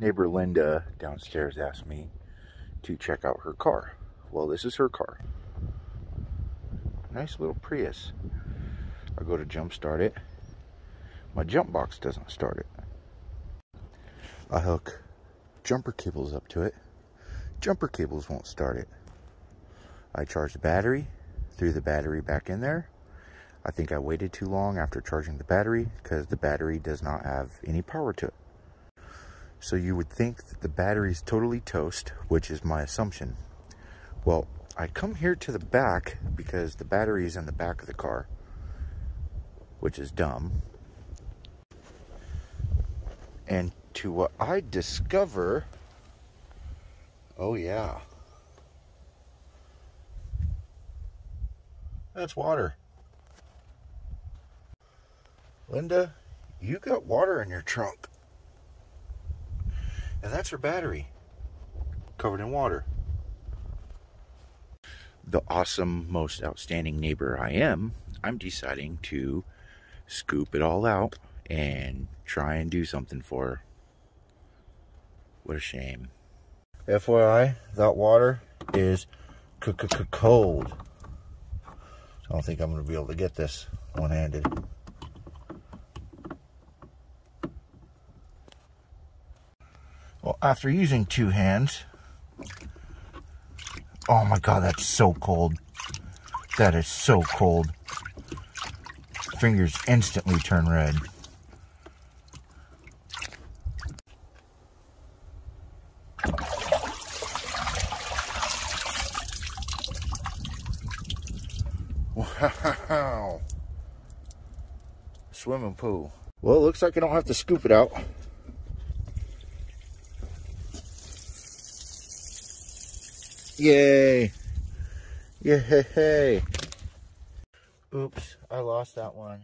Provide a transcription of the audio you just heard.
Neighbor Linda downstairs asked me to check out her car. Well, this is her car. Nice little Prius. I go to jump start it. My jump box doesn't start it. I hook jumper cables up to it. Jumper cables won't start it. I charge the battery, threw the battery back in there. I think I waited too long after charging the battery because the battery does not have any power to it. So you would think that the battery is totally toast, which is my assumption. Well, I come here to the back because the battery is in the back of the car, which is dumb. And to what I discover, oh yeah, that's water. Linda, you got water in your trunk. And that's her battery, covered in water. The awesome, most outstanding neighbor I am, I'm deciding to scoop it all out and try and do something for her. What a shame. FYI, that water is c-c-cold I don't think I'm going to be able to get this one-handed. Well, after using two hands, oh my God, that's so cold. That is so cold. Fingers instantly turn red. Wow. Swimming pool. Well, it looks like I don't have to scoop it out. Yay. Yay. Oops, I lost that one.